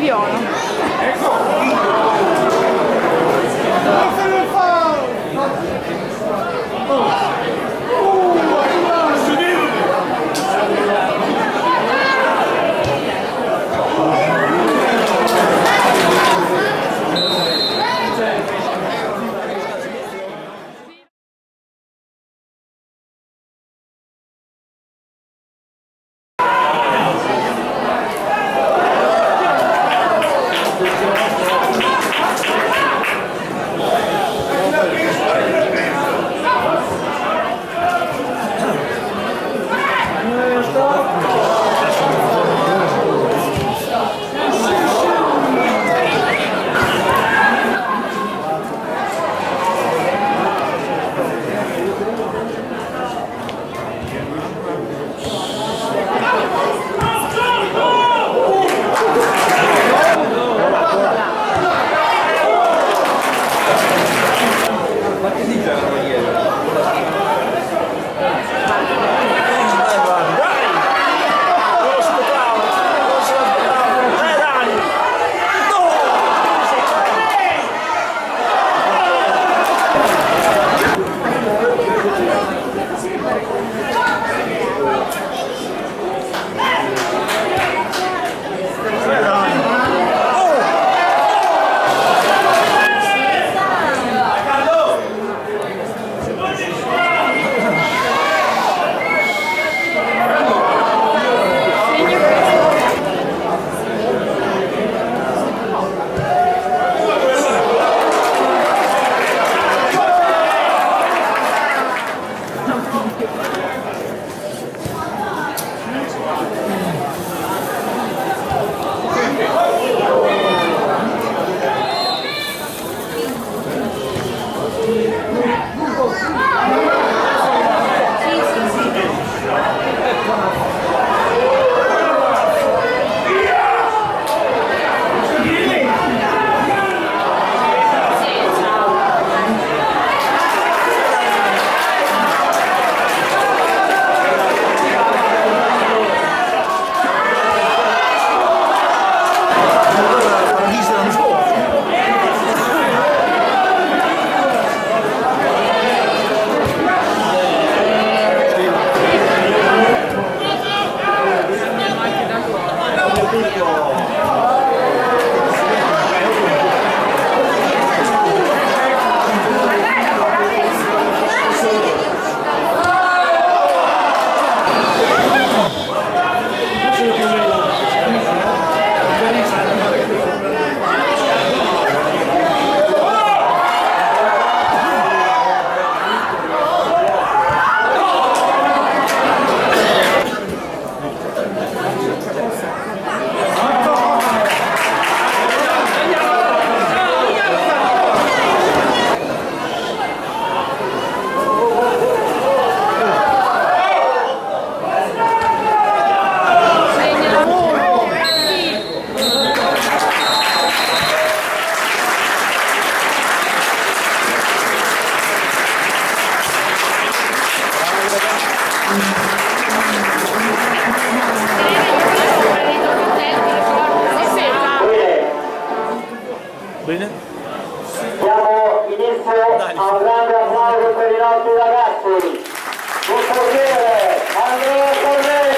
Liviano. Ecco. Diamo inizio a un grande applauso per i nostri ragazzi. Un portiere, Andrea Cornelli,